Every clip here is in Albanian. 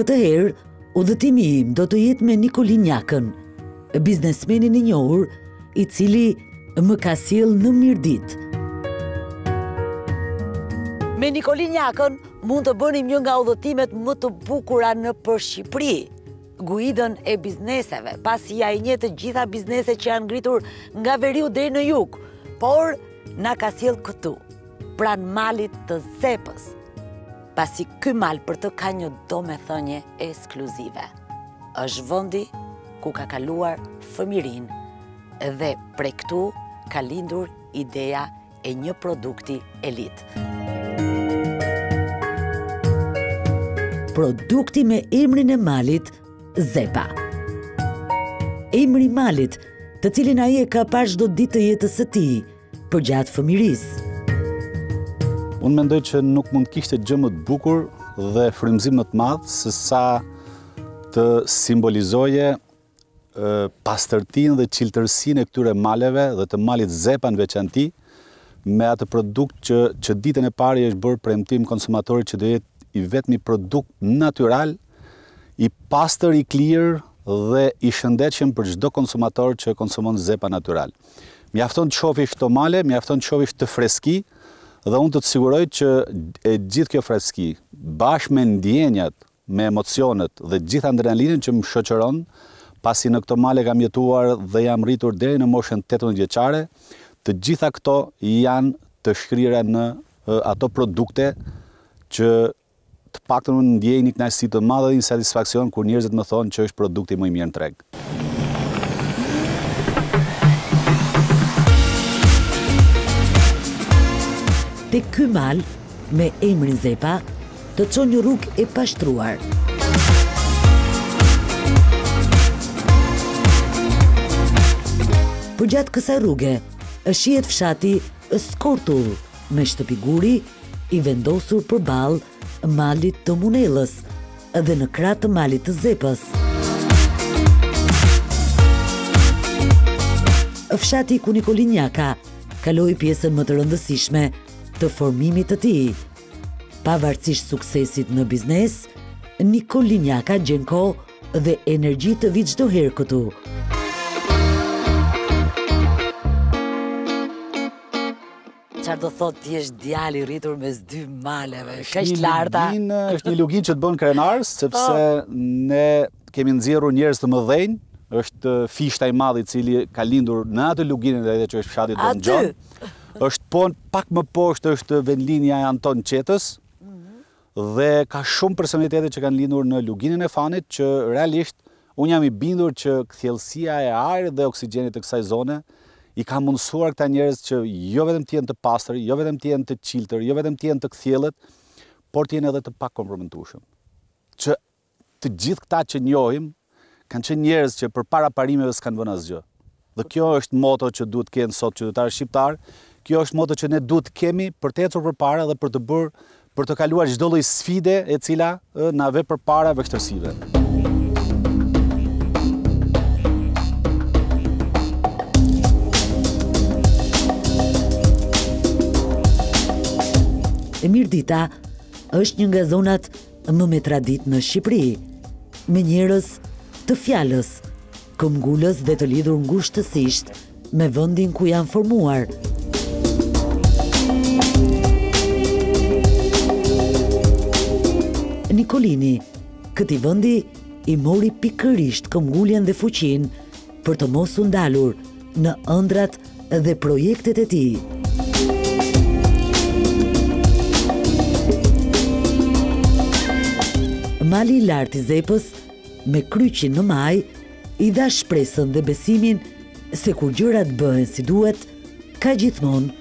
Këtë herë, udhëtimi im do të jetë me Nikolin Jakën, biznesmenin e njohur, i cili më ka sjellë në Mirditë. Me Nikolin Jakën, Mund të bënim një nga udhëtimet më të bukura nëpër Shqipëri, guidën e bizneseve, pasi ai i njeh të gjitha bizneset që janë ngritur nga veriu deri në jug, por na ka sjellë këtu, pranë malit të Zepës, pasi ky mal për të ka një domethënie ekskluzive. Është vendi ku ka kaluar fëmijërinë dhe prej këtu ka lindur ideja e një produkti elitë. Produkti me emrin e malit, Zepa. Emri malit, të cilin ai e ka pa çdo ditë të jetës së tij, përgjatë fëmijërisë. Unë mendoj që nuk mund të kishte gjë më të bukur dhe frymëzim më të madh, sesa të simbolizoje pastërtinë dhe çiltërsinë e këtyre maleve dhe të malit Zepa në veçanti, me atë produkt që që ditën e parë i është bërë premtim konsumatorit që do jetë i vetmi produkt natyral, i pastër, i klir dhe i shëndetshëm për çdo konsumator që konsumon Zepa Natyral. Mjafton të shofish këto male, mjafton të shofish këtë freski dhe unë të të siguroj që e gjithë kjo freski, bashkë me ndjenjat, me emocionet dhe gjithë adrenalinën që më shoqëron, pasi në këto male kam jetuar dhe jam rritur deri në moshën tetëmbëdhjetë vjeçare, të gjitha këto janë të shkrira në ato produkte që të paktën unë ndjej një kënaqësi të madhe dhe një satisfaksion kur njerëzit më thonë që është produkti më i mirë në treg. Tek ky mal, me emrin Zepa, të çon një rrugë e pashtruar. Përgjatë kësaj rruge, shihet fshati Skortull, me shtëpi guri i vendosur përballë malit të Munellës dhe në krah të malit të Zepës. Fshati ku Nikolin Jaka kaloi pjesën më të rëndësishme të formimit të tij. Pavarësisht suksesit në biznes, Nikolin Jaka gjen kohë dhe energji të vijë çdo herë këtu. Çfarë do thotë të jesh djalë i rritur mes dy maleve, kaq të larta? Është një luginë që të bën krenar, po. sepse ne kemi nxjerrë njerëz të mëdhenj, është Fishta i madh i cili ka lindur në atë luginë edhe që është fshati Domgjon. Është po pak më poshtë është vendlindja e Anton Çetës. Mhm. Dhe ka shumë personalitete që kanë lindur në Luginën e Fanit që realisht unë jam i bindur që kthjellësia e ajrit dhe oksigjenit të kësaj zone i ka mundësuar këta njerëz që jo vetëm të jenë të pastër, jo vetëm të jenë të çiltër, jo vetëm të jenë të kthjellët, por të jenë edhe të pakompromentueshëm. Që Të gjithë këta që njohim kanë qenë njerëz që përpara parimeve s'kanë vënë asgjë. Dhe kjo është moto që duhet të kenë sot qytetarët shqiptarë, kjo është moto që ne duhet të kemi për të ecur përpara dhe për të bërë për të kaluar çdo lloj sfide e cila na ve përpara vështirësive. Mirdita është një nga zonat Më me traditë në Shqipëri, me njerëz të fjalës, këmbëngulës dhe të lidhur ngushtësisht me vendin ku janë formuar. Nikolini, këtij vendi i mori pikërisht këmbënguljen dhe fuqinë për të mos u ndalur në ëndrrat dhe projektet e tij. Mali i lartë i Zepës, me kryqin në majë, i dha shpresën dhe besimin se kur gjërat bëhen si duhet, ka gjithmonë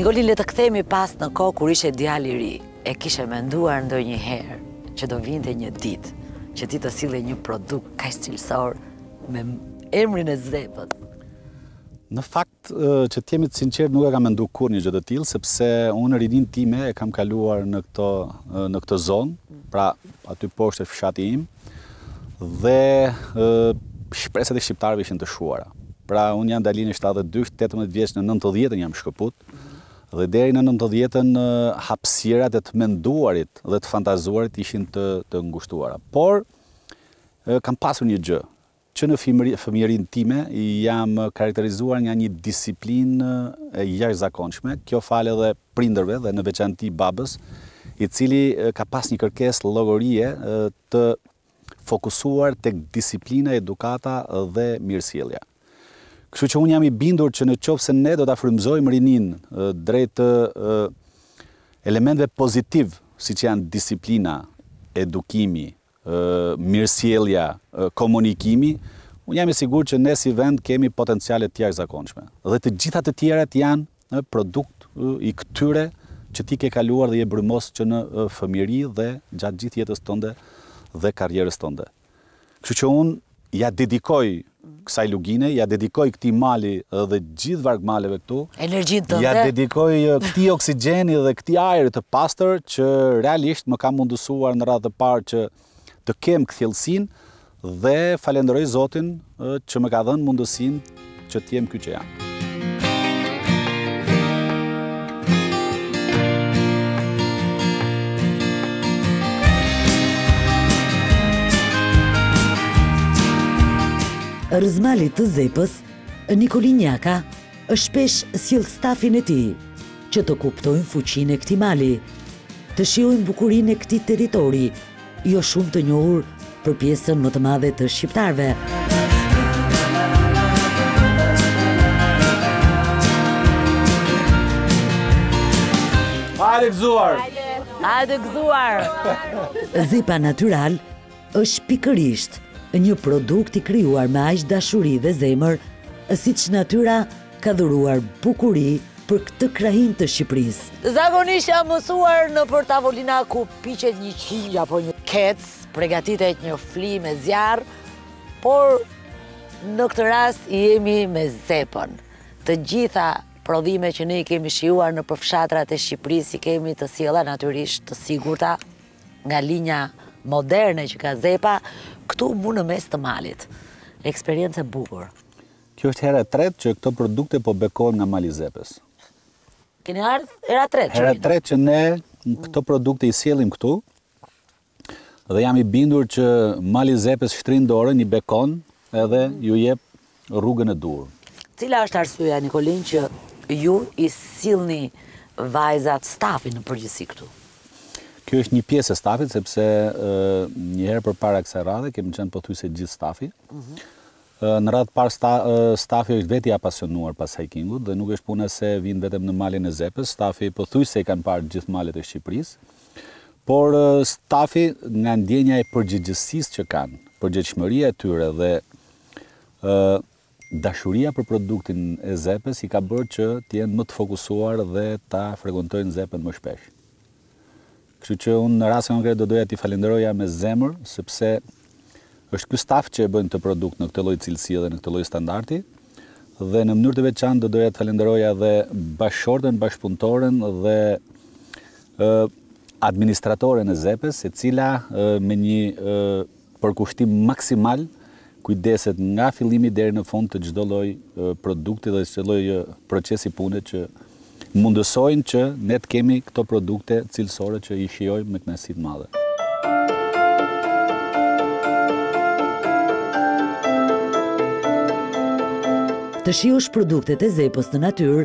Nikolin, le të kthehemi pas në kohë kur ishe djalë i ri, e kishe menduar ndonjëherë që do vinte një ditë, që ti të sillje një produkt kaq cilësor me emrin e Zepës. Në fakt, Që të jemi të sinqertë nuk e kam mendu kurrë një gjë të tillë, sepse unë rininë time e kam kaluar në këto në këtë zonë, pra aty poshtë është fshati im dhe shpresat e shqiptarëve ishin të shuara. Pra unë jam datlindje 72, 18 vjeç në 90-ën jam shkëput dhe deri në 90-ën hapësirat e të menduarit dhe të fantazuarit ishin të të ngushtuara. Por kam pasur një gjë, Që në fëmijërinë time jam karakterizuar nga një disiplinë e jashtëzakonshme, kjo falë edhe prindërve dhe në veçanti babës, i cili ka pas një kërkesë llogarie të fokusuar tek disiplina, edukata dhe mirësjellja. Kështu që unë jam i bindur që në qoftë se ne do ta frymëzojmë rininë drejt elementëve pozitivë, siç janë disiplina, edukimi, mirësjellja, komunikimi, unë jam i sigurt që ne si vend kemi potenciale të jashtëzakonshme. Dhe të gjitha të tjerat janë produkt i këtyre që ti ke kaluar dhe je brymos që në fëmijëri dhe gjatë gjithë jetës tënde dhe karrierës tënde. Kështu që unë Ia dedikoj kësaj lugine, ia dedikoj këtij mali dhe gjithë vargmaleve këtu. Energjitë. Ia dedikoj këtij oksigjeni dhe këtij ajri të pastër që realisht më ka mundësuar në radhë të parë që të kem kthjellësinë dhe falenderoj Zotin që më ka dhënë mundësinë që të jem ky që jam. Rrëzë malit të Zepës, Nikolin Jaka shpesh sjell stafin e tij, që të kuptojnë fuqinë e këtij mali, të shijojnë bukurinë e këtij territori, Jo shumë të njohur për pjesën më të madhe të shqiptarëve. Hajde gëzuar! Hajde gëzuar! Zepa Natural është pikërisht një produkt i krijuar me aq dashuri dhe zemër, siç natyra ka dhuruar bukuri për këtë krahinë të Shqipërisë. Zakonisht jam mësuar nëpër tavolina ku piqet një qingj apo një kec, pregatitet një fli me zjarr, por në këtë rast jemi me Zepën. Të gjitha prodhime që ne i kemi shijuar nëpër fshatrat e Shqipërisë i kemi të sjella natyrisht të sigurta nga linja moderne që ka Zepa këtu mu në mes të malit. Eksperiencë e bukur. Kjo është hera e tretë që këto produkte po bekohen nga Mali i Zepës. Keni ardhë hera e tretë që Hera e tretë që ne këto produkte i sjellim këtu dhe jam i bindur që Mali i Zepës shtrin dorën, i bekon edhe ju jep rrugën e duhur. Cila është arsyeja Nikolin që ju i sillni vajzat stafin në përgjithësi këtu? Kjo është një pjesë e stafit, sepse një herë përpara kësaj radhe, kemi qenë pothuajse gjithë stafi, mhm. Në radhë të parë stafi është vetë i apasionuar pas hiking-ut dhe nuk është puna se vijnë vetëm në Malin e Zepës, stafi pothuajse i kanë parë të gjithë malet e Shqipërisë. Por stafi nga ndjenja e përgjegjësisë që kanë, përgjegjshmëria e tyre dhe dashuria për produktin e Zepës i ka bërë që të jenë më të fokusuar dhe ta frekuentojnë Zepën më shpesh. Kështu që unë në rastin konkret do doja t'i falënderoja me zemër, sepse është ky staf që e bën këtë produkt në këtë lloj cilësie dhe në këtë lloj standardi. Dhe në mënyrë të veçantë do doja të falënderoja edhe bashkëshorten, bashkëpunëtoren dhe administratoren e Zepës, e cila me një përkushtim maksimal kujdeset nga fillimi deri në fund të çdo lloj produkti dhe çdo lloj procesi pune që mundësojnë që ne të kemi këto produkte cilësore që i shijojmë me kënaqësi të madhe. Të shijosh produktet e Zepës në natyrë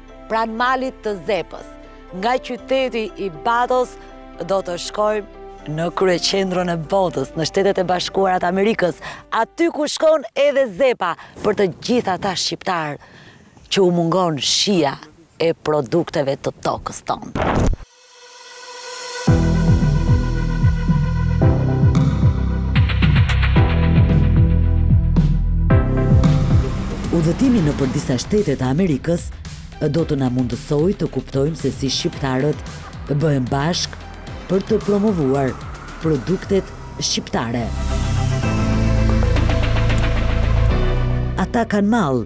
pranë malit të Zepës. Nga qyteti i Patosit do të shkojmë në kryeqendrën e botës, në Shtetet e Bashkuara të Amerikës, aty ku shkon edhe Zepa për të gjithë ata shqiptarë që u mungon shija e produkteve të tokës tonë. Udhëtimi nëpër disa shtete të Amerikës do të na mundësojë të kuptojmë se si shqiptarët bëhen bashkë për të promovuar produktet shqiptare. Ata kanë mall,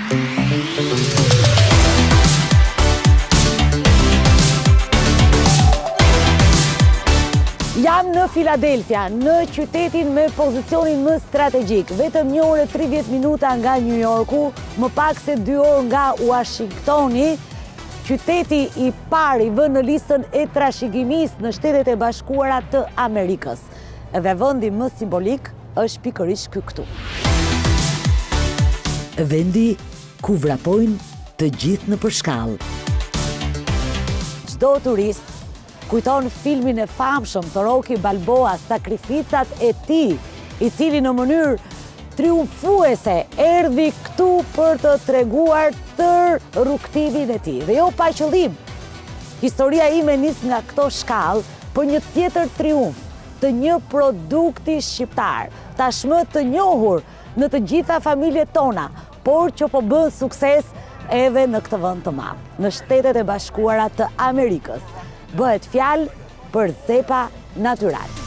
Jam në Filadelfia, në qytetin me pozicionin më strategjik, vetëm një orë 30 minuta nga New Yorku, më pak se 2 orë nga Washingtoni, qyteti i pari vënë në listën e trashëgimisë në Shtetet e Bashkuara të Amerikës. Dhe vendi më simbolik është pikërisht ky këtu. Vendi ku vrapojnë të gjithë nëpër shkallë. Çdo turist kujton filmin e famshëm të Rocky Balboa sakrificat e tij, i cili në mënyrë triumfuese erdhi këtu për të treguar tërë rrugëtimin e tij. Dhe jo pa qëllim, historia ime nis nga këto shkallë, për një tjetër triumf të një produkti shqiptar, tashmë të njohur në të gjitha familjet tona, por që po bën sukses edhe në këtë vend të madh, në Shtetet e Bashkuara të Amerikës. Bëhet fjalë për Zepa Natyral.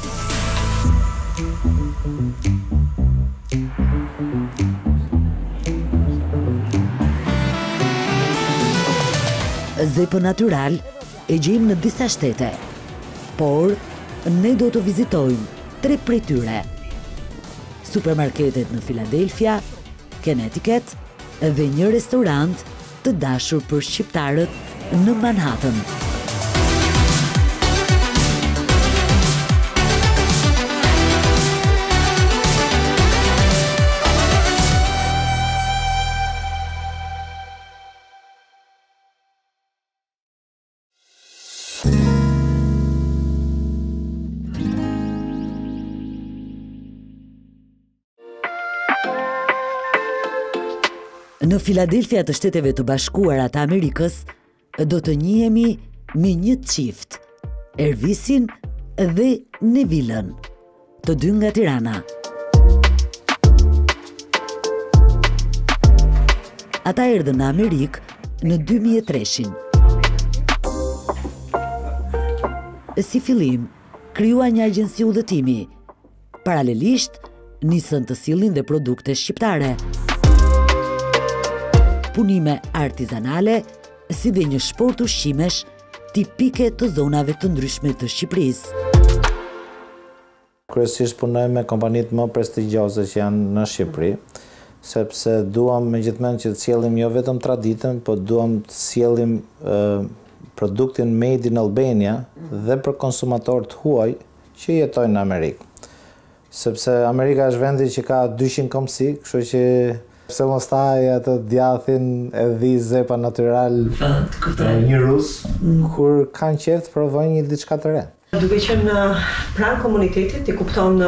Zepa Natyral E gjejmë në disa shtete, por ne do të vizitojmë tre prej tyre, supermarketet në Filadelfia, Connecticut dhe një restorant të dashur për shqiptarët në Manhattan. Në Filadelfia të Shteteve të Bashkuara të Amerikës do të njihemi me një çift, Ervisin dhe Nevilën. Të dy nga Tirana. Ata erdhën në Amerikë në 2003-shin. Si fillim, krijuan një agjensi udhëtimi. Paralelisht, nisën të sillnin dhe produkte shqiptare. Punime artizanale, si dhe një shportë ushqimesh tipike të zonave të ndryshme të Shqipërisë. Kryesisht punojmë me kompanitë më prestigjioze që janë në Shqipëri, sepse duam me gjithë mend që të sjellim jo vetëm traditën, po duam të sjellim produktin Made in Albania dhe për konsumatorët e huaj që jetojnë në Amerikë. Sepse Amerika është vendi që ka dyqind kombësi, kështu që pse mos ta hajë atë djathin e dhisë Zepa Natyral një rus, kur kanë qejf të provojnë një diçka të re. Duke qenë pranë komunitetit, ti kupton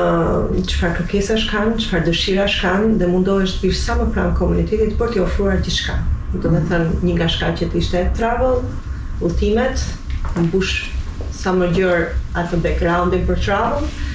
çfarë kërkesash kanë, çfarë dëshirash kanë dhe mundohesh të vish sa më pranë komunitetit për t'i ofruar gjithçka. Domethënë, një nga shkaqet ishte travel, udhëtimet, mbush sa më gjerë atë background-in për travel.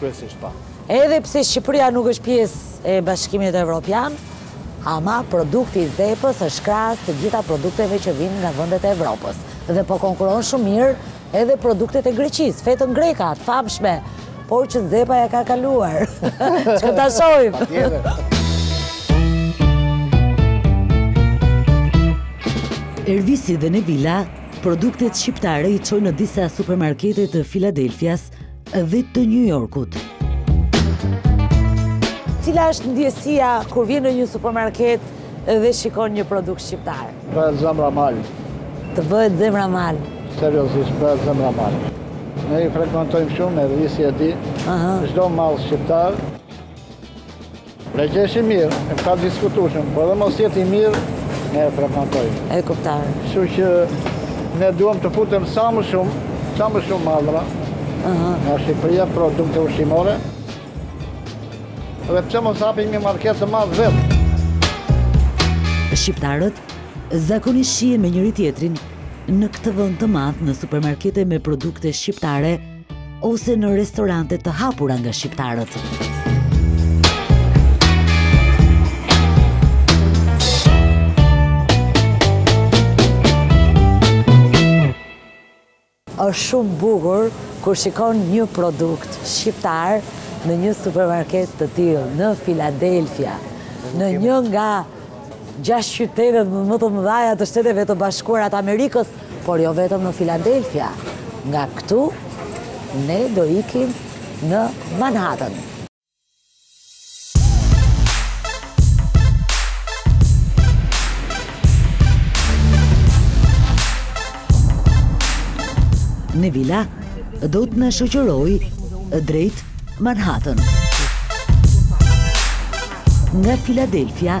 Kryesisht pa. Edhe pse Shqipëria nuk është pjesë e Bashkimit Evropian, ama produkti i Zepës është krahas të gjitha produkteve që vijnë nga vendet e Evropës dhe po konkuron shumë mirë edhe produktet e Greqisë, fetën greka, të famshme, por që Zepa ia ka kaluar. Shko ta shohim. Patjetër. Ervisi dhe Nevila, produktet shqiptare i çojnë në disa supermarkete të Filadelfias dhe të New Yorkut. Cila është ndjesia kur vjen në një supermarket dhe shikon një produkt shqiptar? Bëhet zemra mal. Të bëhet zemra mal. Seriozisht, bëhet zemra mal. Ne i frekuentojmë shumë, Ervisi e di. Çdo mall shqiptar. Në qe është i mirë, e padiskutueshme, por edhe mos jetë i mirë, ne e frekuentojmë. E kuptove. Kështu që ne duhet të futen sa më shumë, sa më shumë mallra, nga Shqipëria, produkte ushqimore, dhe pse mos hapim një market të madh vetë. Shqiptarët, zakonisht shihen me njëri-tjetrin, në këtë vend të madh në supermarkete me produkte shqiptare, ose në restorante të hapura nga shqiptarët. Është shumë bukur kur shikon një produkt shqiptar në një supermarket të tillë në Filadelfia, në një nga gjashtë qytetet më të mëdhaja të Shteteve të Bashkuara të Amerikës, por jo vetëm në Filadelfia. Nga këtu, ne do ikim në Manhattan. Nevila do të na shoqërojë drejt Manhattan. Nga Filadelfia,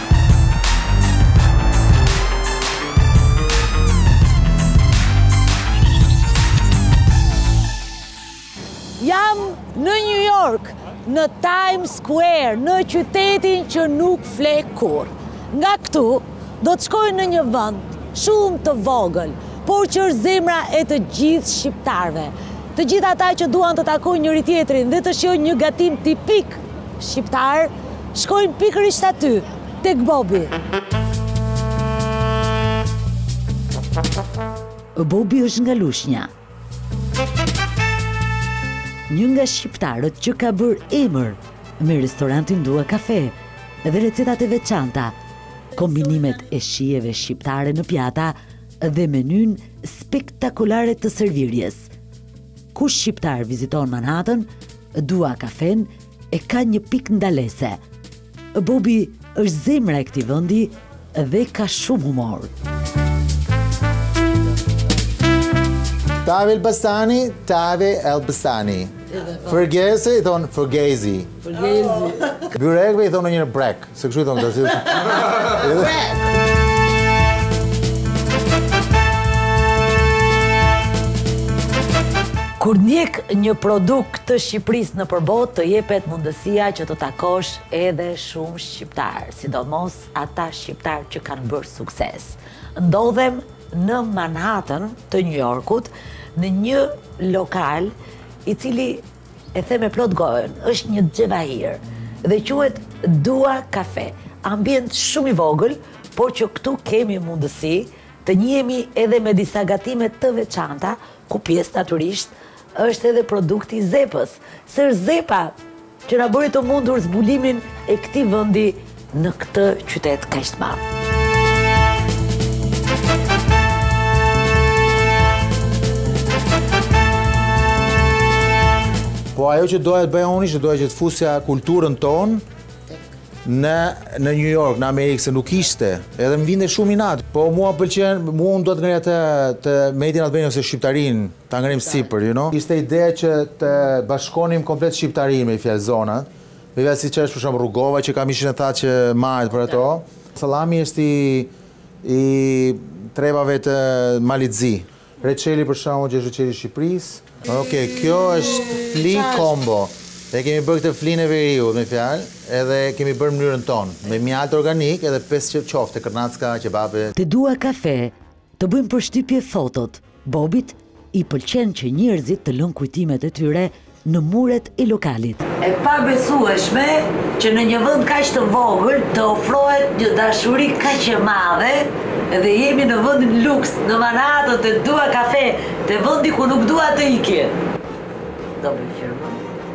Jam në New York, në Times Square, në qytetin që nuk fle kurrë. Nga këtu, do të shkoj në një vend shumë të vogël, por që është zemra e të gjithë shqiptarëve. Të gjithë ata që duan të takojnë njëri-tjetrin dhe të shijojnë një gatim tipik Shqiptar, shkojnë pikërisht aty, tek Bobi. Bobi është nga Lushnja. Një nga shqiptarët që ka bërë emër me restorantin Dua Kafe dhe recetat e veçanta, kombinimet e shijeve shqiptare në pjata dhe mënyrën spektakolare të servirjes. Kush shqiptar viziton Manhattan, Dua Kafenë e ka një pikë ndalese. Bobi është zemra e këtij vendi dhe ka shumë humor. Tave Elbasani, Tave Elbasani. Fërgesës i thonë fërgezi. Fërgezi. Byrekve i thonë njërë brek. Se kështu i thonë këta. Kur ndjek një produkt të Shqipërisë nëpër botë, të jepet mundësia që të takosh edhe shumë shqiptarë, sidomos ata shqiptarë që kanë bërë sukses. Ndodhem në Manhattan të Nju Jorkut, në një lokal i cili E them me plot gojën, është një xhevahir dhe quhet Dua Kafe. Ambient shumë i vogël, por që këtu kemi mundësi të njihemi edhe me disa gatime të veçanta, ku pjesë natyrisht është edhe produkti i Zepës. Se është Zepa, që na bëri të mundur zbulimin e këtij vendi në këtë qytet kaq të madh. Po ajo që doja të bëja unë ishte doja që të fusja kulturën tonë në në New York, në Amerikë, se nuk ishte. Edhe më vinte shumë inat. Po mua pëlqen, mua unë do të ngreja të të Made in Albania ose shqiptarin, ta ngrim sipër, you know. Ishte ideja që të bashkonim komplet shqiptarin me fjalë zonat, Me fjalë siç është për shembull Rugova që ka mishin e thatë që mbahet për ato. Sallami është i i trevave të Malit të Zi. Reçeli për shembull që është reçeli i Shqipërisë. Ok, kjo është fli kombo. E kemi bërë këtë flinë e veriut me fjalë, edhe kemi bërë mënyrën tonë, me mjaltë organik edhe pesë qe- qofte, kërnacka, qebabe. Te dua kafe, të bëjnë përshtypje fotot. Bobit i pëlqen që njerëzit të lënë kujtimet e tyre në muret e lokalit. E pabesueshme që në një vend kaq të vogël të ofrohet një dashuri kaq e madhe dhe jemi në vendin luks, në Manhattan te dua kafe, te vendi ku nuk dua të iki. Do bëj firmë.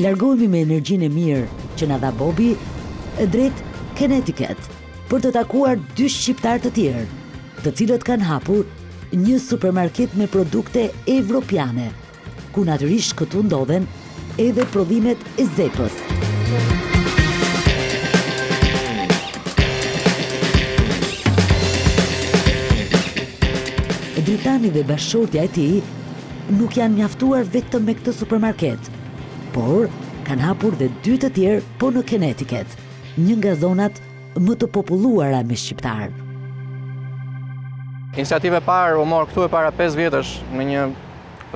Largohemi me energjinë e mirë që na dha Bobi drejt Connecticut për të takuar dy shqiptarë të tjerë, të cilët kanë hapur një supermarket me produkte evropiane, ku natyrisht këtu ndodhen edhe prodhimet e Zepës. Dritani dhe bashkëshortja e tij nuk janë mjaftuar vetëm me këtë supermarket, por kanë hapur dhe dy të tjerë po në Kenetiket, një nga zonat më të populluara me shqiptarë. Iniciativë e parë u mor këtu e para 5 vjetësh në një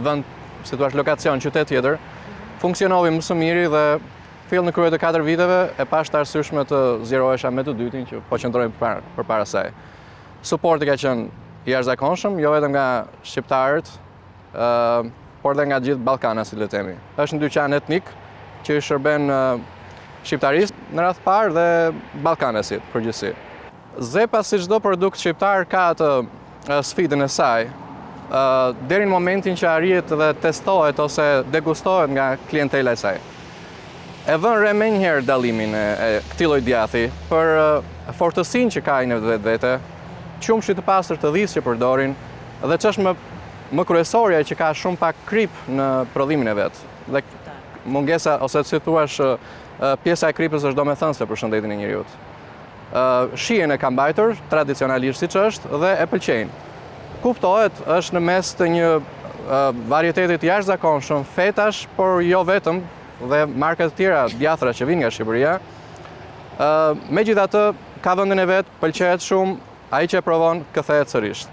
vend, si të thuash, lokacion, qytet tjetër. Funksionovi më së miri dhe fill në krye të 4 viteve e pashë të arsyeshme të zgjerohesha me të dytin që po qëndrojmë përpara saj. Suporti ka qenë i jashtëzakonshëm, jo vetëm nga shqiptarët, por dhe nga gjithë Ballkani, si le të themi. Është një dyqan etnik që i shërben shqiptarisë në radhë të parë dhe ballkanesit përgjithësi. Zepa si çdo produkt shqiptar ka atë sfidën e saj. Deri në momentin që arrihet dhe testohet ose degustohet nga klientela e saj. E vënë re menjëherë dallimin e këtij lloj djathi për fortësinë që ka ai në vetvete, qumështi të pastër të dhisë që përdorin dhe ç'është më kryesorja që ka shumë pak kripë në prodhimin e vet. Dhe mungesa ose si t'thuash pjesa e kripës është domethënëse për shëndetin e njeriut. Shijen e kam mbajtur, tradicionalisht siç është, dhe e pëlqejnë. Kuptohet, është në mes të një varieteti të jashtëzakonshëm fetash, por jo vetëm dhe marka të tjera djathra që vijnë nga Shqipëria. Megjithatë, ka vendin e vet, pëlqehet shumë, ai që e provon, kthehet sërisht.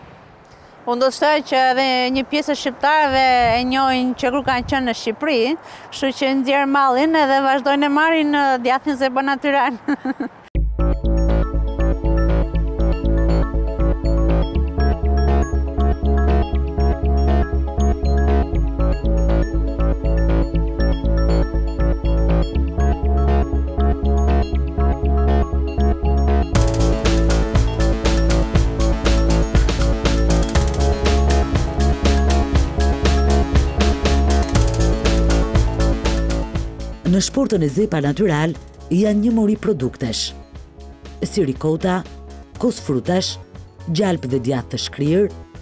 Unë do të thoja që edhe një pjesë e shqiptarëve e njohin që kur kanë qenë në Shqipëri, kështu që nxjerr mallin edhe vazhdojnë e marrin djathin Zepa Natyral. Në shportën e Zepa Natyral janë një mori produktesh, si rikota, kos frutash, gjalp dhe djathë të shkrirë,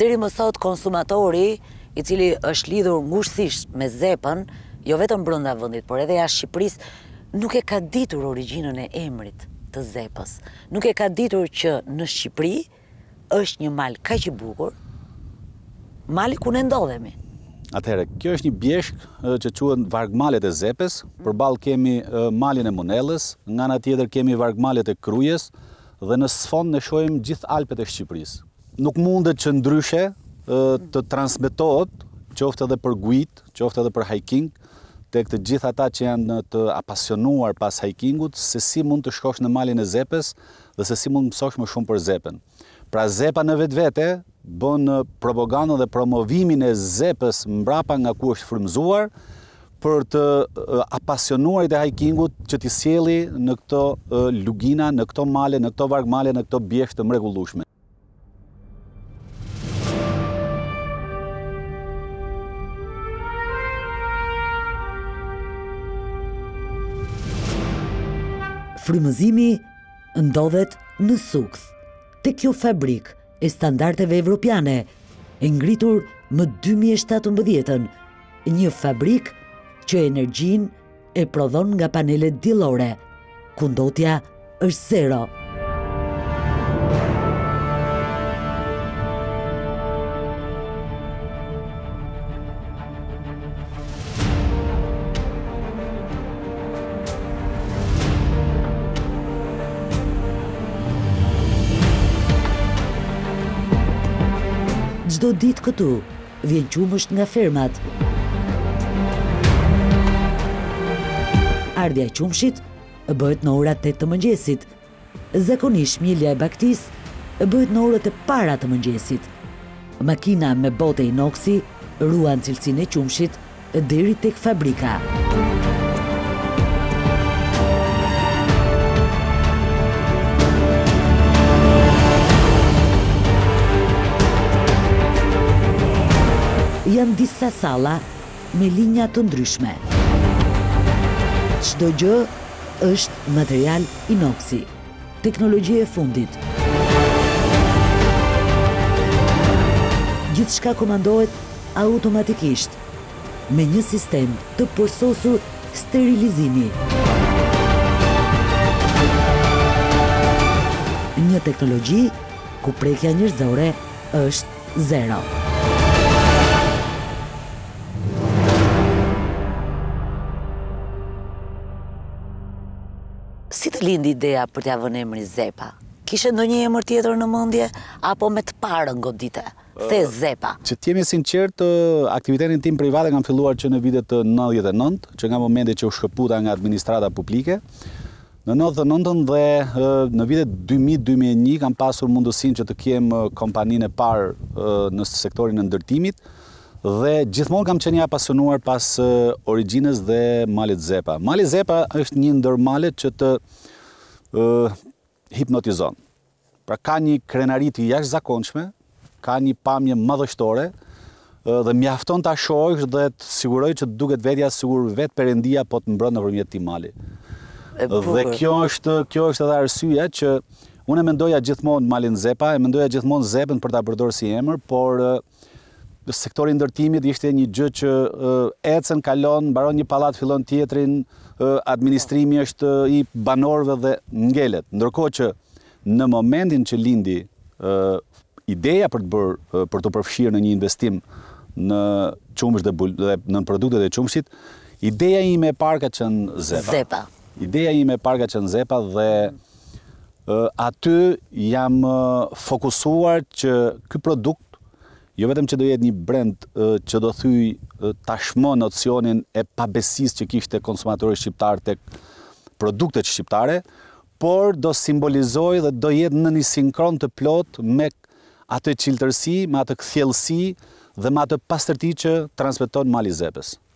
Deri më sot konsumatori, i cili është lidhur ngushtësisht me Zepën, jo vetëm brenda vendit, por edhe jashtë Shqipërisë, nuk e ka ditur origjinën e emrit të Zepës. Nuk e ka ditur që në Shqipëri Është një mal kaq i bukur, mali ku ne ndodhemi. Atëherë, kjo është një bjeshkë që quhen vargmalet e Zepës, përballë kemi malin e Munellës, nga ana tjetër kemi vargmalet e Krujës dhe në sfond ne shohim gjithë Alpet e Shqipërisë. Nuk mundet që ndryshe të transmetohet, qoftë edhe për guidë, qoftë edhe për hiking, tek të gjithë ata që janë të apasionuar pas hikingut, se si mund të shkosh në malin e Zepës Dhe se si mund të mësosh më shumë për Zepën. Pra Zepa në vetvete bën propagandën dhe promovimin e Zepës mbrapa nga ku është frymëzuar për të apasionuarit e hikingut që t'i sjelli në këto lugina, në këto male, në këto vargmale, në këto bjeshkë të mrekullueshme. Frymëzimi ndodhet në Sukth, te kjo fabrikë e standardeve evropiane, e ngritur më 2017-ën, një fabrikë që energjinë e prodhon nga panelet diellore, ku ndotja është zero. Çdo ditë këtu, Vjen qumësht nga fermat. Ardhja e qumështit bëhet në ora tetë të mëngjesit. Zakonisht mjelja e bagëtisë bëhet në orët e para të mëngjesit. Makina me bote inoksi ruan cilësinë e qumështit e deri tek fabrika. Janë disa salla me linja të ndryshme. Çdo gjë është material inoksi, Teknologji e fundit. Gjithçka komandohet automatikisht me një sistem të përsosur sterilizimi. Një teknologji ku prekja njerëzore është zero. Si të lindi ideja për t'ia vënë emrin Zepa? Kishe ndonjë emër tjetër në mendje apo me të parën godite? The Zepa. Që të jem i sinqertë, aktivitetin tim privat e kam filluar që në vitet nëntëdhjetë e nëntë, që nga momenti që u shkëputa nga administrata publike. Në nëntëdhjetë e nëntën dhe në vitet dy mijë, dy mijë e një kam pasur mundësinë që të kem kompaninë e parë në sektorin e ndërtimit, Dhe gjithmonë kam qenë i apasionuar pas origjinës dhe malit Zepa. Mali Zepa është një ndër malet që të uh, hipnotizon. Pra ka një krenari të jashtëzakonshme, ka një pamje madhështore, dhe mjafton ta shohësh dhe të siguroj që të duket vetja sikur vetë Perëndia po të mbron nëpërmjet këtij mali. Dhe kjo është kjo është edhe arsyeja që unë mendoja gjithmonë Malin Zepa, e mendoja gjithmonë Zepën për ta përdorur si emër, por Sektori i ndërtimit ishte një gjë që ecën, kalon, mbaron një pallat, fillon tjetrin, administrimi është i banorëve dhe ngelet. Ndërkohë që në momentin që lindi ideja për të bërë për t'u përfshirë në një investim në qumësht dhe, bul, dhe në produktet e qumështit, ideja ime e parë ka qenë Zepa. Zepa. Ideja ime e parë ka qenë Zepa dhe Aty jam fokusuar që ky produkt jo vetëm që do jetë një brend që do thyjë tashmë nocionin e pabesisë që kishte konsumatori shqiptar tek produktet shqiptare, por do simbolizojë dhe do jetë në një sinkron të plotë me atë çiltërsi, me atë kthjellësi dhe me atë pastërti që transmeton Mali i Zepës.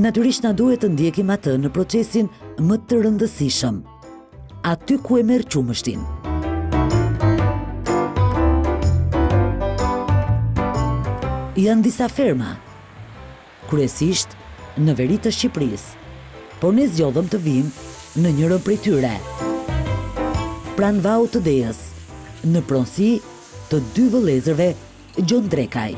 Natyrisht na duhet të ndjekim atë në procesin më të rëndësishëm, aty ku e merr qumështin. janë disa ferma, kryesisht në veri të Shqipërisë, por ne zgjodhëm të vijmë në njërën prej tyre, pranë Vaut të Dejës, në pronësi të dy vëllezërve Gjon Ndrekaj.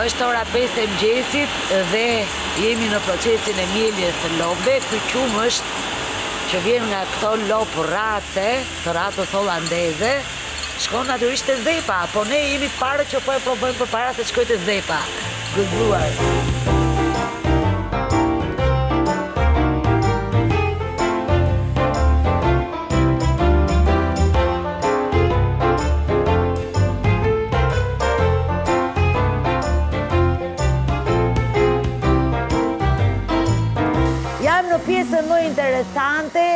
Është ora 5 e mëngjesit dhe jemi në procesin e mjeljes të lopëve. Ky qumësht që vjen nga këto lopë race, të racës holandeze. Shkon natyrisht te Zepa, po ne jemi të parët që po e provojmë përpara se të shkojë te Zepa. Gëzuar. Jam në pjesën më interesante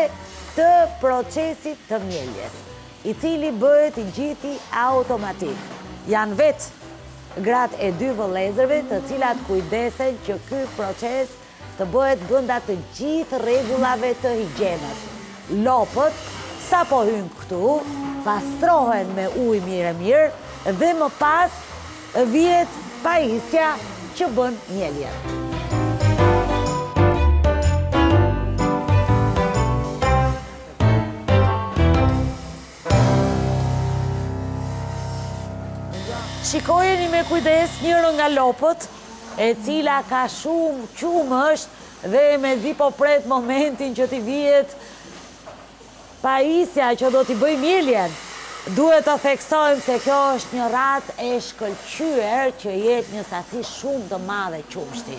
të procesit të mjeljes. i cili bëhet i gjithi automatik. Janë vetë gratë e dy vëllezërve të cilat kujdesen që ky proces të bëhet brenda të gjithë rregullave të higjienës. Lopët, sapo hyjnë këtu, pastrohen me ujë mirë e mirë dhe më pas vihet pajisja që bën mjeljen. Shikojeni me kujdes njërën nga lopët, e cila ka shumë qumësht dhe mezi po pret momentin që t'i vihet pajisja që do t'i bëjë mjeljen. Duhet të theksojmë se kjo është një racë e shkëlqyer që jep një sasi shumë të madhe qumështi.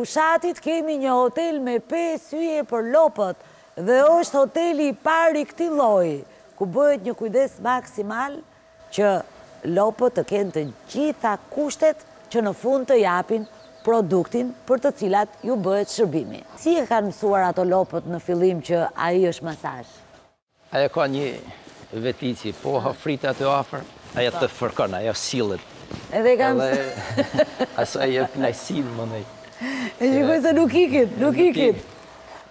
Bushatit kemi një hotel me 5 yje për lopët dhe është hoteli i parë i këtij lloji, ku bëhet një kujdes maksimal që lopët të kenë të gjitha kushtet që në fund të japin produktin për të cilat ju bëhet shërbimi. Si e kanë mësuar ato lopët në fillim që ai është masazh? Ai e ka një veti që po u afrite ti afër, ajo të fërkon, ajo sillet. Edhe i kanë mësuar. Asaj i jep kënaqësinë, mandej. E shikoj se nuk ikin, nuk ikin.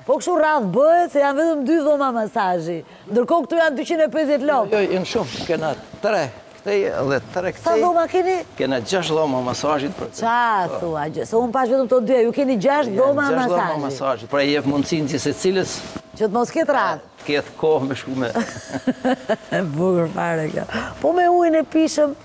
Po kështu radhë bëhet se janë vetëm dy dhoma masazhi. Ndërkohë këtu janë dyqind e pesëdhjetë lopë. Jo, jo, janë shumë. Kena tre këtej dhe tre këtej. Sa dhoma keni? Kena gjashtë dhoma masazhit për këtë. Ça thua? Se unë pashë vetëm këto dy, ju keni gjashtë dhoma masazhi. Gjashtë dhoma masazhi, pra i jep mundësinë që secilës. Që të mos ketë radhë. Të ketë kohë me shku me. E bukur fare kjo. Po me ujin e pijshëm?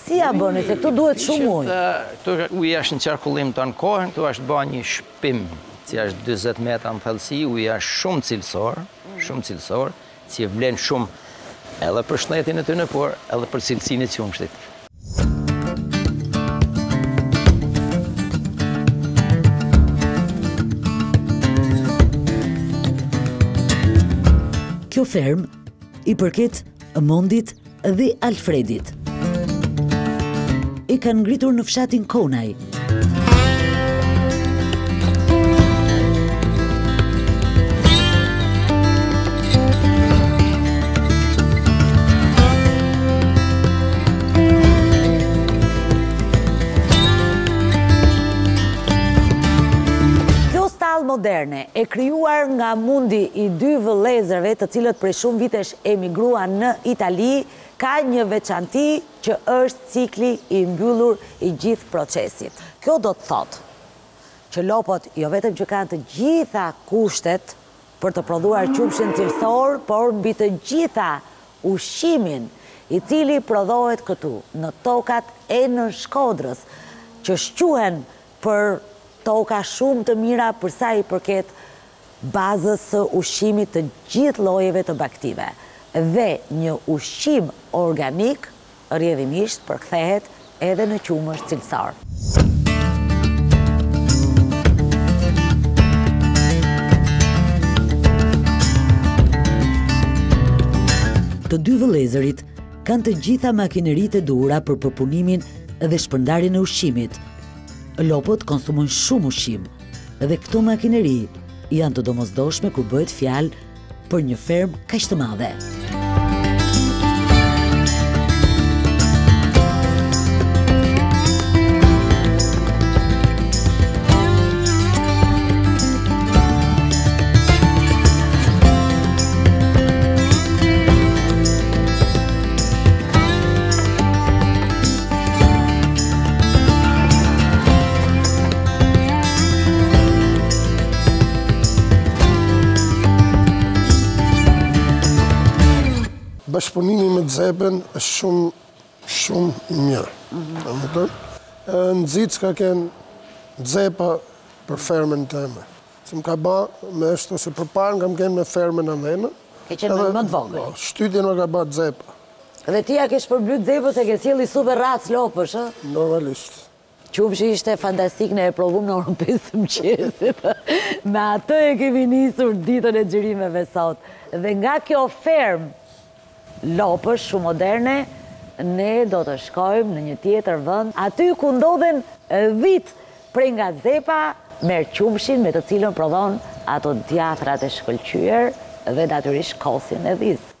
Si ja bëni se këtu duhet shumë ujë. Këtu uji është në qarkullim tanë kohën, këtu është ba një shpim që është dyzet metra në thellësi, uji është shumë cilësor, shumë cilësor, që i vlen shumë edhe për shëndetin e tyre, por edhe për cilësinë e qumështit. Kjo fermë i përket Mondit dhe Alfredit. E kanë ngritur në fshatin Konaj. Kjo stallë moderne, e krijuar nga mundi i dy vëllezërve të cilët prej shumë vitesh emigruan në Itali, ka një veçanti që është cikli i mbyllur i gjithë procesit. Kjo do të thotë që lopët jo vetëm që kanë të gjitha kushtet për të prodhuar qumështin cilësor, por mbi të gjitha ushqimin, i cili prodhohet këtu, në tokat e Nënshkodrës, që shquhen për toka shumë të mira për sa i përket bazës së ushqimit të të gjithë llojeve të bagëtive dhe një ushqim organik rrjedhimisht përkthehet edhe në qumësht cilësor. Të dy vëllezërit kanë të gjitha makineritë e duhura për përpunimin dhe shpërndarjen e ushqimit. Lopët konsumojnë shumë ushqim, Dhe këto makineri janë të domosdoshme kur bëhet fjalë për një fermë kaq të madhe. Bashkëpunimi me Xhepen është shumë, shumë i mirë. Nxitës ka kenë Xhepa për fermën teme. Se më ka ba me eshtë, ose përpara kam kenë me fermën a menë. Ke qenë edhe më të vogël. Po, shtytjen e ka ba Xhepa. Dhe ti ia ke shpërbly Xhepës se ke sjell i super racë lopësh ë. Normalisht. Qumshi ishte fantastik ne e provuam në orën pesë të mëngjesit me atë e kemi nisur ditën e xhirimeve sot dhe nga kjo fermë lopësh shumë moderne ne do të shkojmë në një tjetër vend aty ku ndodhen dhitë prej nga Xhepa merr qumshin me të cilën prodhon ato djathrat e shkëlqyer dhe natyrisht kosin e dhisë.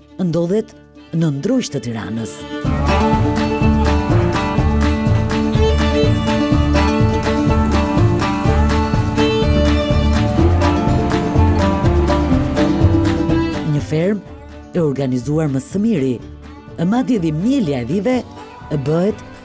Ndodhet në Ndroq të Tiranës. Një fermë e organizuar më së miri, madje dhe mjelja e dhive bëhet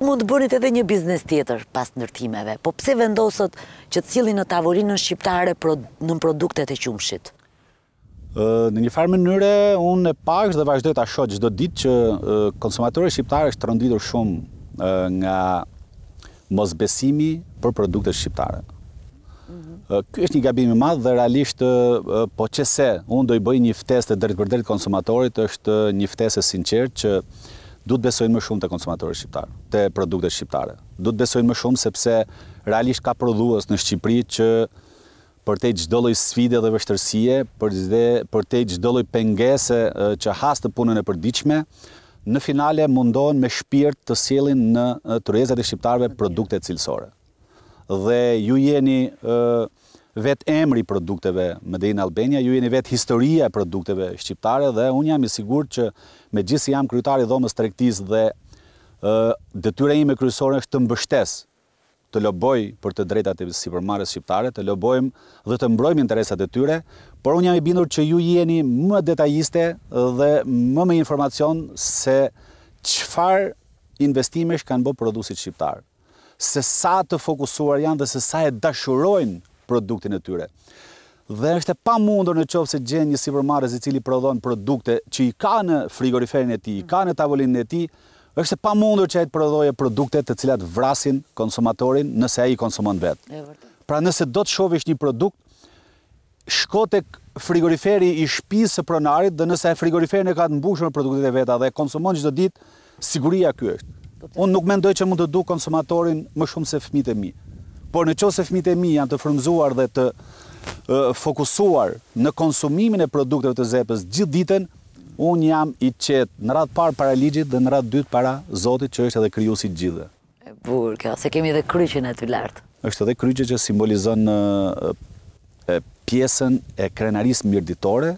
Mund të bënit edhe një biznes tjetër pas ndërtimeve, po pse vendosët që të sillni në tavolinën shqiptare nënproduktet e qumështit? Në një farë mënyre, unë e pashë dhe vazhdoj ta shoh çdo ditë që konsumatori shqiptar është tronditur shumë nga mosbesimi për produktet shqiptare. Ky është një gabim i madh dhe realisht po qe se unë do i bëj një ftesë të drejtpërdrejtë konsumatorit, është një ftesë e sinqertë që Duhet të besojnë më shumë te konsumatori shqiptar, te produktet shqiptare. Duhet të besojnë më shumë sepse realisht ka prodhues në Shqipëri që përtej çdo lloj sfide dhe vështërsie, përtej çdo lloj pengese që has në punën e përditshme, në finale mundohen me shpirt të sjellin në tryezat e shqiptarëve produkte cilësore. dhe ju jeni vetë emri i produkteve Made in Albania, ju jeni vetë historia e produkteve shqiptare dhe unë jam i sigurt që megjithëse jam kryetar i Dhomës së Tregtisë dhe detyra ime kryesore është të mbështes, të loboj për të drejtat e sipërmarrjes shqiptare, të lobojmë dhe të mbrojmë interesat e tyre, por unë jam i bindur që ju jeni më detajiste dhe më me informacion se çfarë investimesh kanë bërë prodhuesit shqiptarë. se sa të fokusuar janë dhe se sa e dashurojnë produktin e tyre. Dhe është e pamundur në qoftë se gjen një sipërmarrës i cili prodhon produkte që i ka në frigoriferin e tij, i ka në tavolinën e tij, është e pamundur që ai të prodhojë produkte të cilat vrasin konsumatorin nëse ai i konsumon vetë. Pra nëse do të shofësh një produkt Shko tek frigoriferi i shpisë së pronarit dhe nëse frigoriferin e ka të mbushur me produktet e veta dhe e konsumon çdo ditë, siguria kjo është. Unë nuk mendoj që mund të du konsumatorin më shumë se fëmijët e mi. Por në qoftë se fëmijët e mi janë të frymëzuar dhe të fokusuar në konsumimin e produkteve të Zepës gjithë ditën, unë jam i qetë, në radhë të parë para ligjit dhe në radhë të dytë para Zotit që është edhe krijuesi i gjithëve. E bukur kjo, se kemi dhe kryqin aty lart. Është edhe kryqi që simbolizon pjesën e krenarisë mirditore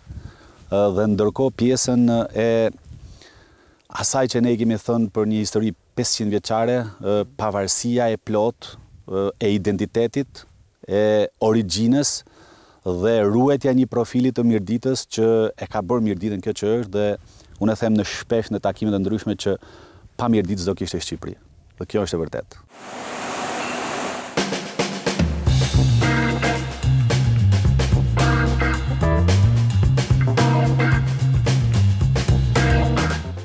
dhe ndërkohë pjesën e asaj që ne i kemi thënë për një histori 500 vjeçare, pavarësia e plotë e identitetit e origjinës dhe ruajtja e një profili të Mirditës që e ka bërë Mirditën kjo që është dhe unë e them shpesh në takimet e ndryshme që pa Mirditë s'do kishte Shqipëri dhe kjo është e vërtetë.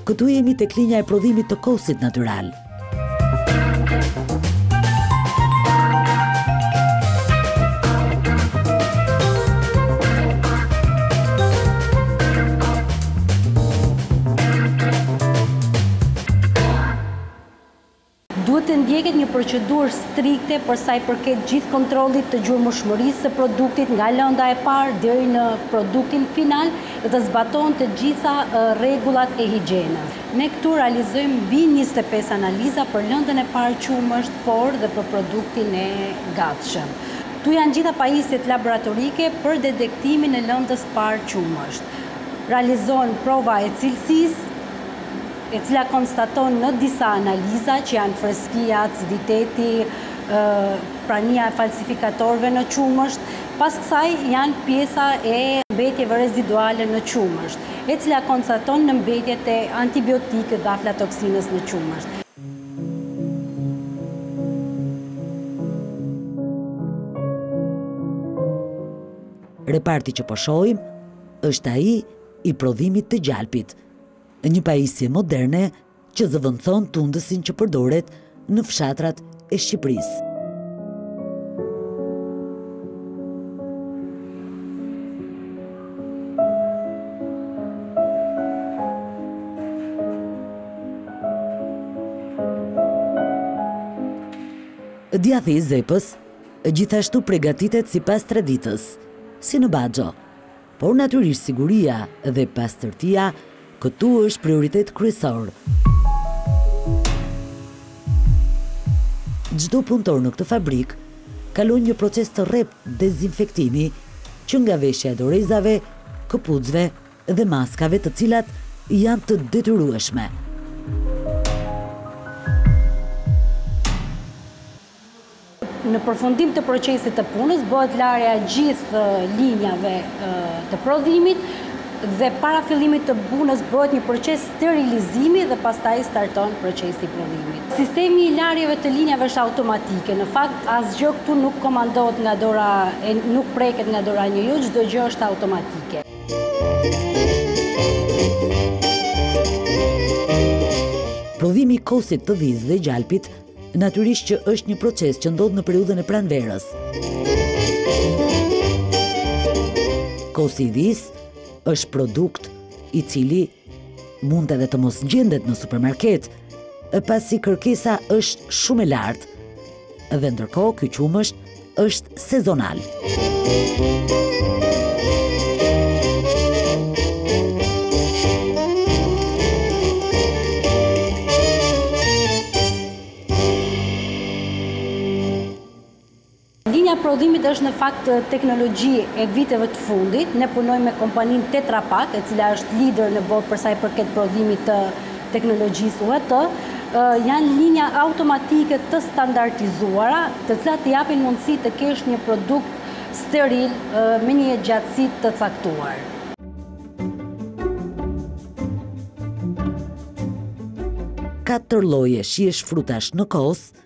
Këtu jemi tek linja e prodhimit të kosit natyral. duhet të ndjeket një procedurë strikte për sa i përket gjithë kontrollit të gjurmëshmërisë së produktit nga lënda e parë deri në produktin final dhe zbaton të gjitha rregullat e higjienës. Ne këtu realizojmë mbi njëzet e pesë analiza për lëndën e parë qumësht, por dhe për produktin e gatshëm. Këtu janë gjitha pajisjet laboratorike për detektimin e lëndës parë qumësht. Realizohen prova e cilësisë, e cila konstaton në disa analiza, që janë freskia, aciditeti, prania e falsifikatorëve në qumësht, pas kësaj janë pjesa e mbetjeve reziduale në qumësht. e cila konstaton në mbetjet e antibiotikëve dhe aflatoksinës në qumësht. Reparti që po shohim është ai i prodhimit të gjalpit, një pajisje moderne që zëvendëson tundësin që përdoret në fshatrat e Shqipërisë. Djathi i Zepës gjithashtu pregatitet sipas traditës, si në baxho. Por natyrisht siguria dhe pastërtia këtu është prioritet kryesor. Çdo punëtor në këtë fabrikë kalon një proces të rreptë dezinfektimi që nga veshja e dorezave, këpucëve dhe maskave të cilat janë të detyrueshme. Në përfundim të procesit të punës bëhet larja e gjithë linjave të prodhimit dhe para fillimit të punës bëhet një proces sterilizimi dhe pastaj starton procesi i prodhimit. Sistemi i larjeve të linjave është automatike, në fakt asgjë këtu nuk komandohet nga dora, nuk preket nga dora e njeriut, çdo gjë është automatike. Prodhimi i kosit të dhisë dhe gjalpit Natyrisht që është një proces që ndodh në periudhën e pranverës. Kosi i dhisë është produkt i cili mund edhe të mos gjendet në supermarkete, pasi kërkesa është shumë e lartë. Dhe ndërkohë ky qumësht është sezonal. Linja e prodhimit është në fakt teknologji e viteve të fundit. Ne punojmë me kompaninë Tetra Pak, e cila është lider në botë për sa i përket prodhimit të teknologjisë UHT, janë linja automatike të standardizuara, të cilat të japin mundësi të kesh një produkt steril me një jetëgjatësi të caktuar. Katër lloje shijesh frutash në kos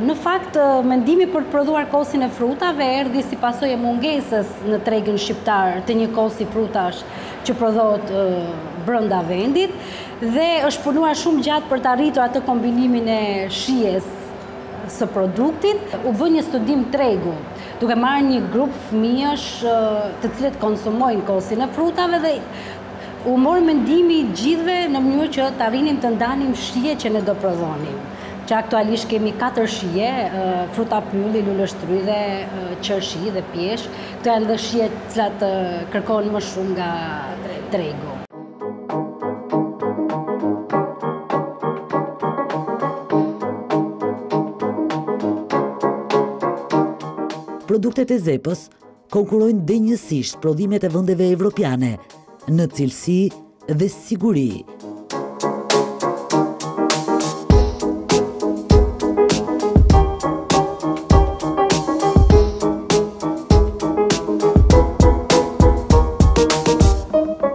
Në fakt, mendimi për të prodhuar kosin e frutave erdi si pasojë e mungesës në tregun shqiptar të një kosi frutash që prodhohet brenda vendit dhe është punuar shumë gjatë për të arritur atë kombinimin e shijes së produktit, u bë një studim tregu duke marrë një grup fëmijësh të cilët konsumojnë kosin e frutave dhe u mor mendimi i gjithve në mënyrë që të arrinim të ndanim shije që ne do prodhonim që aktualisht kemi katër shije, fruta pylli, luleshtrydhe, qershi dhe pjeshkë. Këto janë dhe shije të cilat kërkohen më shumë nga tregu. Produktet e Zepës konkurrojnë denjësisht prodhimet e vendeve evropiane në cilësi dhe siguri.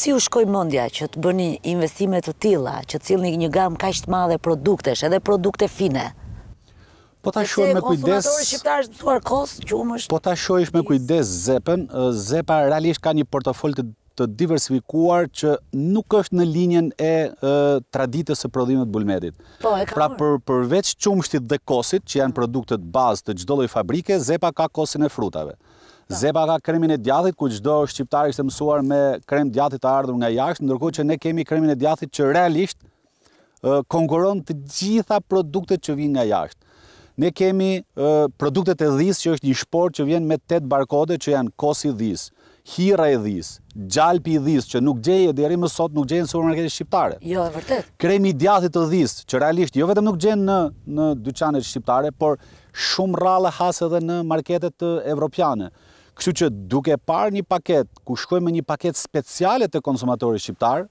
Si u shkoj mendja që të bëni investime të tilla, që të cilë një gamë ka ishtë madhe produktesh, edhe produkte fine? Po ta shohim me kujdes. Sepse konsumatori shqiptar është mësuar kos, qumësht. Po ta shohësh me kujdes Zepën, Zepa realisht ka një portofol të diversifikuar që nuk është në linjën e traditës së prodhimit bulmetit. Po, e ka. Pra përveç qumështit dhe kosit, që janë mm. produktet bazë të çdo lloj fabrike, Zepa ka kosin e frutave. Po. Zepa ka kremin e djathit, ku çdo shqiptar ishte mësuar me krem djathit të ardhur nga jashtë, ndërkohë që ne kemi kremin e djathit që realisht konkurron të gjitha produktet që vijnë nga jashtë. Ne kemi produktet e dhisë që është një shportë që vjen me 8 barkode që janë kosi i dhisë, hirra e dhisë, gjalpi i dhisë që nuk gjeje deri më sot nuk gjeje në supermarketet shqiptare. Jo, e vërtetë. Kremi i djathit të dhisë që realisht jo vetëm nuk gjen në në dyqanet shqiptare, por shumë rrallë has edhe në marketet evropiane. Kështu që duke parë një paketë ku shkojmë me një paketë speciale te konsumatori shqiptar,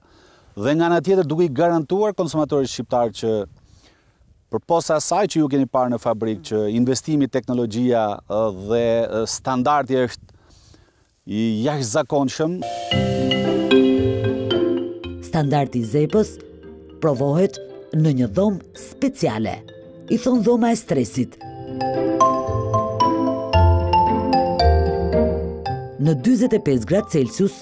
Dhe nga ana tjetër duke i garantuar konsumatorit shqiptar që përpos asaj që ju keni parë në fabrikë që investimi teknologjia dhe standardi është i jashtëzakonshëm. Standardi i Zepës provohet në një dhomë speciale. I thonë dhoma e stresit. Në 25 gradë Celsius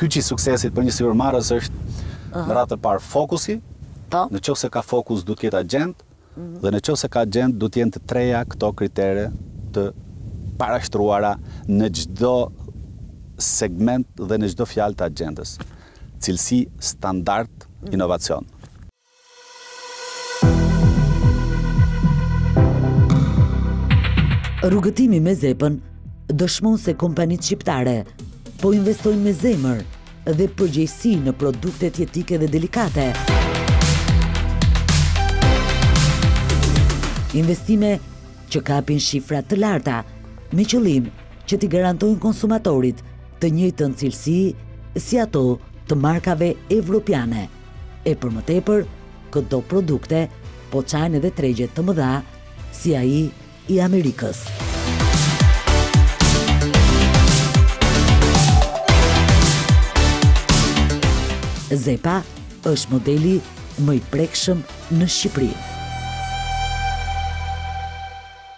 Kyçi i suksesit për një sipërmarrës është në radhë të parë fokusi, në qoftë se ka fokus duhet të ketë agjendë dhe në qoftë se ka agjendë duhet të jenë të treja këto kritere të parashtruara në çdo segment dhe në çdo fjalë të agjendës, cilësi, standard, inovacion. Rrugëtimi me Zepën dëshmon se kompanitë shqiptare po investojnë me zemër dhe përgjegjësi në produktet jetike dhe delikate. Investime që kapin shifra të larta me qëllim që t'i garantojnë konsumatorit të njëjtën cilësi si ato të markave evropiane. E për më tepër, këto produkte po çajnë edhe tregje të mëdha si ai i Amerikës. Zepa është modeli më i prekshëm në Shqipëri.